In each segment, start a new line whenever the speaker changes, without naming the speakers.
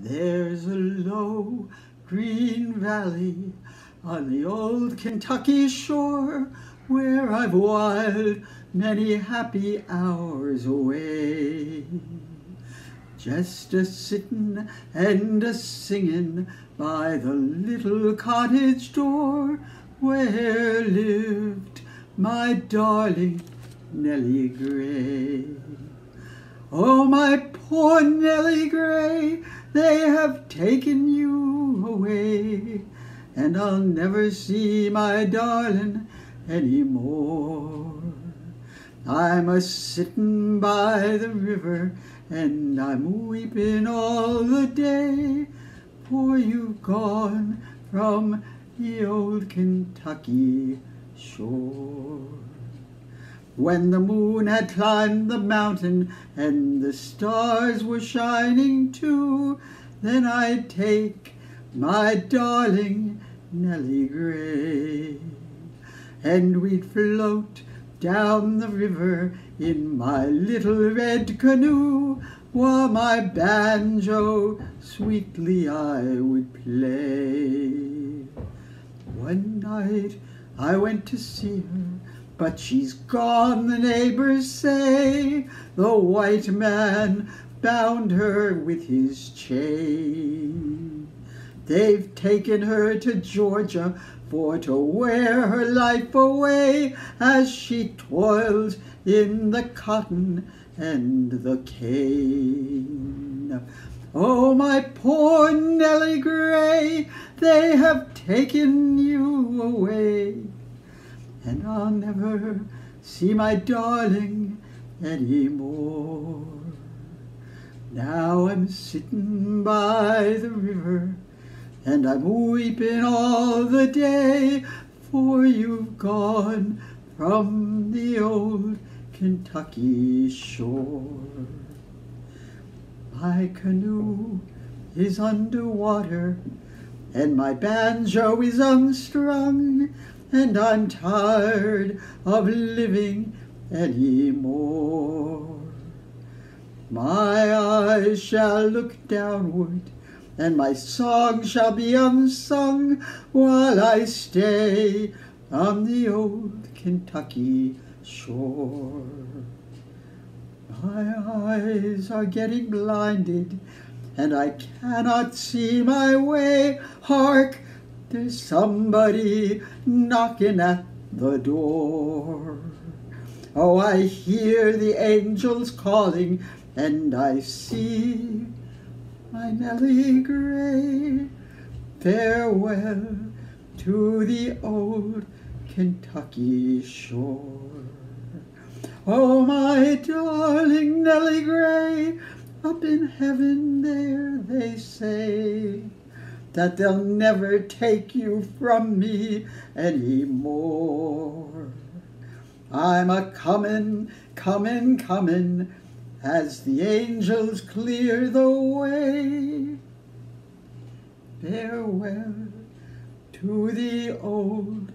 There's a low green valley on the old Kentucky shore where I've whiled many happy hours away. Just a sittin' and a singin' by the little cottage door where lived my darling Nellie Gray. Oh, my poor Nellie Gray, they have taken you away, and I'll never see my darling any more. I'm a sittin' by the river, and I'm weepin' all the day, for you've gone from the old Kentucky shore. When the moon had climbed the mountain and the stars were shining too, then I'd take my darling Nellie Gray, and we'd float down the river in my little red canoe, while my banjo sweetly I would play. One night I went to see her but she's gone, the neighbors say. The white man bound her with his chain. They've taken her to Georgia for to wear her life away as she toils in the cotton and the cane. Oh, my poor Nellie Gray, they have taken you away and I'll never see my darling anymore. Now I'm sitting by the river, and I'm weeping all the day, for you've gone from the old Kentucky shore. My canoe is under water, and my banjo is unstrung, and I'm tired of living anymore. My eyes shall look downward, and my song shall be unsung while I stay on the old Kentucky shore. My eyes are getting blinded, and I cannot see my way. Hark! There's somebody knocking at the door. Oh, I hear the angels calling, and I see my Nellie Gray. Farewell to the old Kentucky shore. Oh, my darling Nellie Gray, up in heaven there they say that they'll never take you from me anymore. I'm a comin', comin', comin', as the angels clear the way. Farewell to the old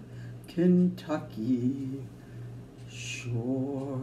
Kentucky shore.